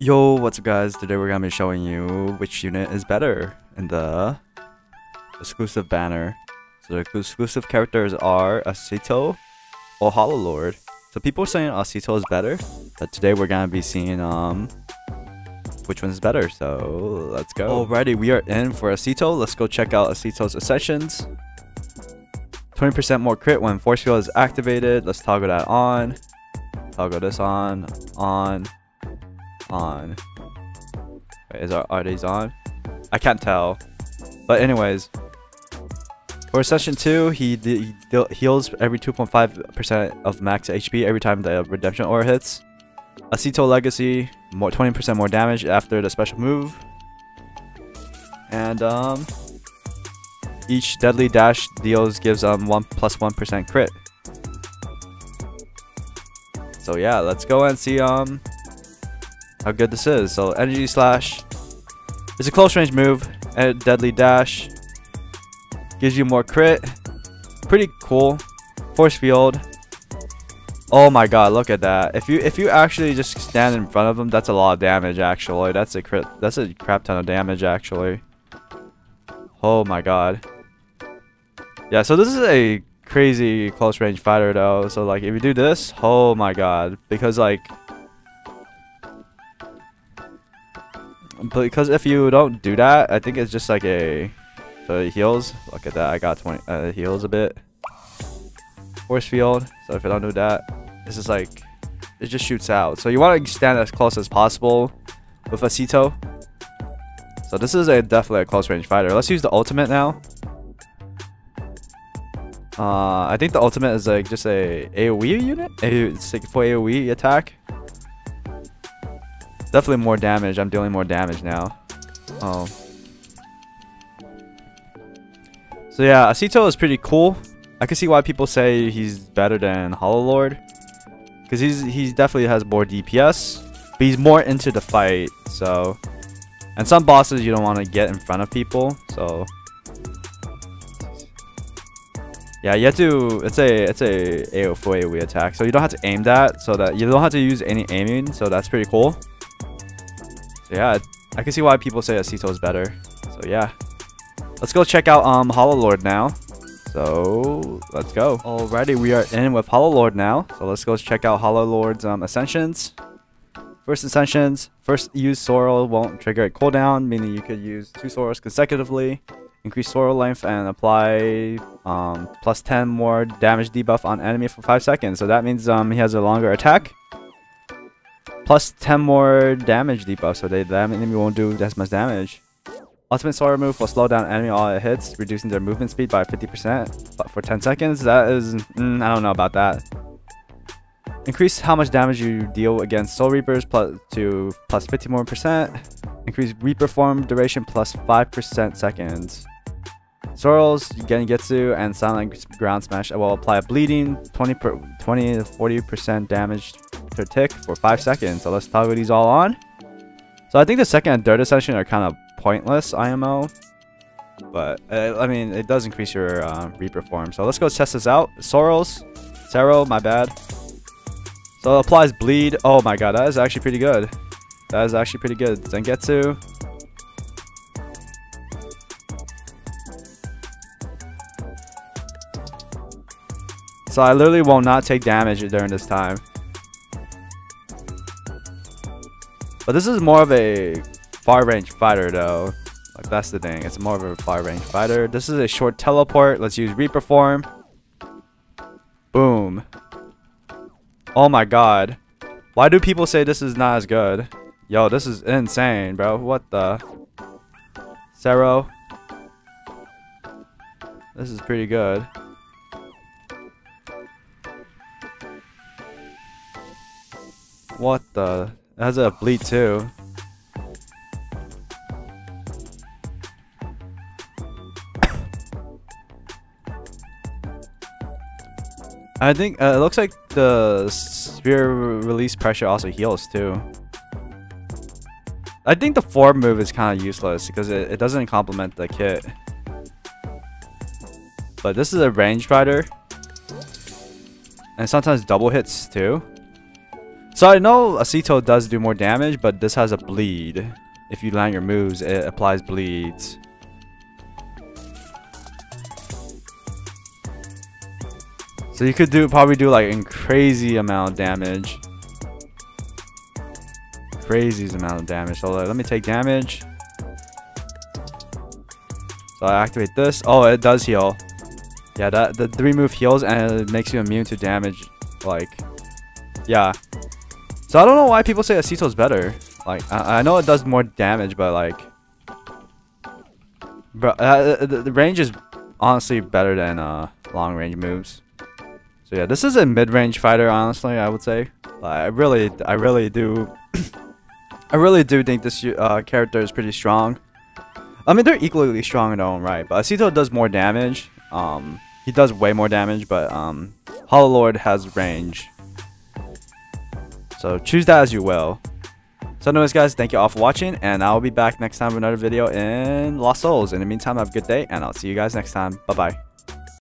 Yo, what's up guys? Today we're gonna be showing you which unit is better in the exclusive banner. So the exclusive characters are Asato or Hollow Lord. So people are saying Asato is better, but today we're gonna be seeing um which one's better. So let's go. Alrighty, we are in for Asato. Let's go check out Asato's Ascensions. 20% more crit when Force Field is activated. Let's toggle that on. Toggle this on, on, on. Wait, is our, are these on? I can't tell. But anyways, for session 2, he, he heals every 2.5% of max HP every time the redemption aura hits. Asato Legacy, more 20% more damage after the special move. And um, each deadly dash deals gives um 1 plus 1 crit. So yeah, let's go and see um how good this is. So energy slash is a close range move and deadly dash gives you more crit. Pretty cool. Force field. Oh my god, look at that. If you if you actually just stand in front of them, that's a lot of damage actually. That's a crit that's a crap ton of damage actually. Oh my god. Yeah, so this is a crazy close range fighter though. So like if you do this, oh my god. Because like because if you don't do that, I think it's just like a so it heals. Look at that. I got 20 uh, heals a bit. Force field. So if I don't do that, this is like it just shoots out. So you want to stand as close as possible with Asato. So this is a definitely a close range fighter. Let's use the ultimate now. Uh, I think the ultimate is like just a AoE unit. It's like for AoE attack. Definitely more damage. I'm dealing more damage now. Oh. So yeah, Asato is pretty cool. I can see why people say he's better than Hollow Lord. Because he's he's definitely has more DPS. But he's more into the fight, so... And some bosses you don't want to get in front of people, so... Yeah, you have to. It's a it's a AO4 AOE attack, so you don't have to aim that, so that you don't have to use any aiming. So that's pretty cool. So yeah, I can see why people say Asato is better. So yeah. Let's go check out um Hollow Lord now. So let's go. Alrighty, we are in with Hollow Lord now. So let's go check out Hollow Lord's um ascensions. First ascensions, first use Sorrel won't trigger a cooldown, meaning you could use two Sorrels consecutively. Increase Sorrel length and apply um, plus 10 more damage debuff on enemy for 5 seconds. So that means um, he has a longer attack plus 10 more damage debuff, so they, that enemy won't do as much damage. Ultimate Sorrow move will slow down enemy all it hits, reducing their movement speed by 50%. But for 10 seconds, that is... Mm, I don't know about that. Increase how much damage you deal against Soul Reapers plus to plus 50 more percent. Increase Reaper form duration plus 5% seconds. Sorrels, Gengetsu, and Silent Ground Smash will apply a bleeding 20 per 20 to 40% damage tick for 5 seconds. So let's toggle these all on. So I think the second and third ascension are kind of pointless IMO. But, uh, I mean, it does increase your uh, Reaper form. So let's go test this out. Sorrels. Sero, my bad. So it applies bleed. Oh my god, that is actually pretty good. That is actually pretty good. Zangetsu. So I literally will not take damage during this time. But this is more of a far range fighter though. Like that's the thing. It's more of a far range fighter. This is a short teleport. Let's use Reaper form. Boom. Oh my god. Why do people say this is not as good? Yo, this is insane, bro. What the? Cero. This is pretty good. What the? It has a bleed too. I think uh, it looks like the spear release pressure also heals too. I think the form move is kind of useless because it, it doesn't complement the kit. But this is a range fighter. And sometimes double hits too. So I know Asato does do more damage, but this has a bleed. If you land your moves, it applies bleeds. So you could do probably do like a crazy amount of damage. Crazy amount of damage. So let me take damage. So I activate this. Oh, it does heal. Yeah, that the three move heals and it makes you immune to damage. Like, yeah. So I don't know why people say is better. Like, I, I know it does more damage, but like, bro, uh, the, the range is honestly better than uh long range moves. So yeah, this is a mid-range fighter, honestly, I would say. I really, I really do, I really do think this uh, character is pretty strong. I mean, they're equally strong in their own right, but Asato does more damage. Um, he does way more damage, but um, Hollow Lord has range. So choose that as you will. So anyways guys, thank you all for watching, and I'll be back next time with another video in Lost Souls. In the meantime, have a good day, and I'll see you guys next time. Bye-bye.